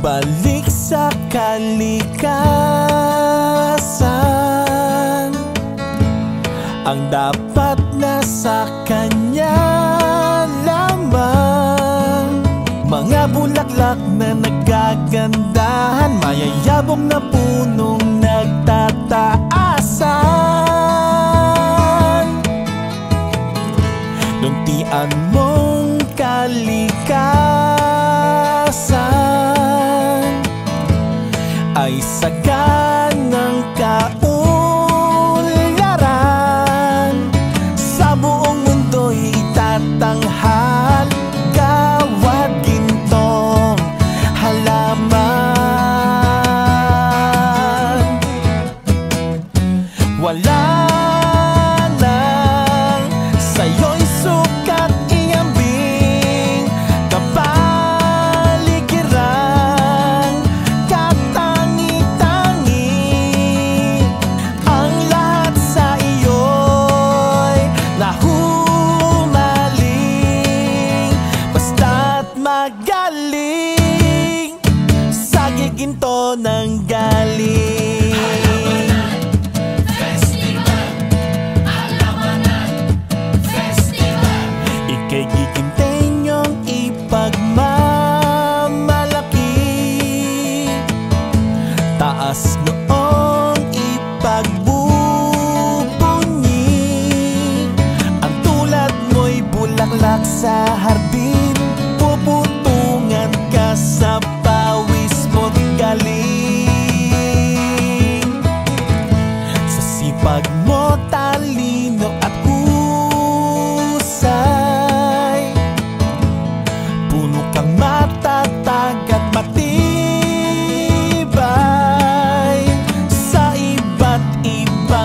Balik sa kalikasan. Ang dapat na sa kanya lamang. Mga bulaklak na nagagandahan Mayayabong na punong nagtataasan. Luntian mong kalikasan Saganang kaunlaran Sa buong mundo'y itatanghal. Gawad gintong halaman Sa giginto ng galing. Ika'y gigintenyong ipagmamalaki. Taas noong ipagbubunyi Ang tulad mo'y bulaklak sa hardin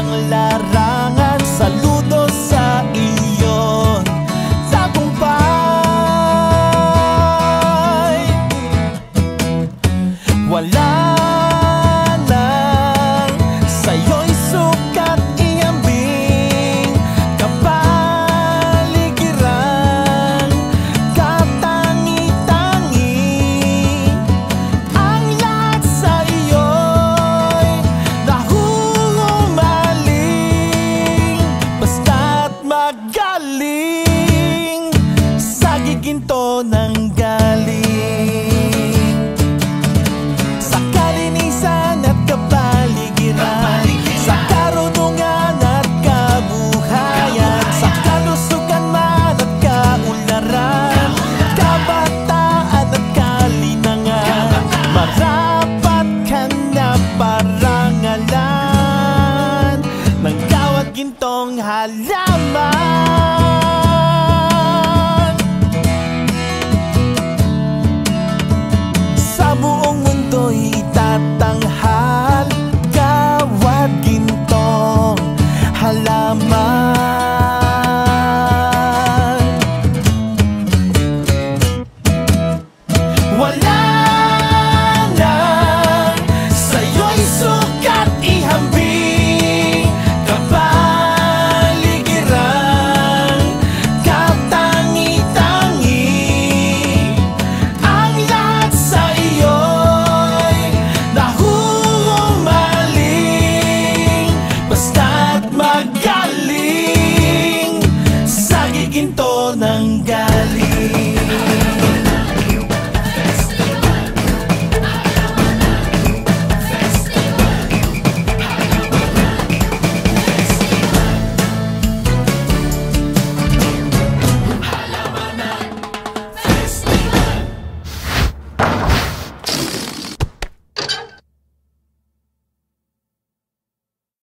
la radio. Magaling Sa giginto ng galing. Sa kalinisan at kapaligiran. Sa karunungan at kabuhayan. Sa kalusugan man at kaularan. Kabataan at kalinangan. Marapat ka na parangalan Ng gawad gintong halaman なんか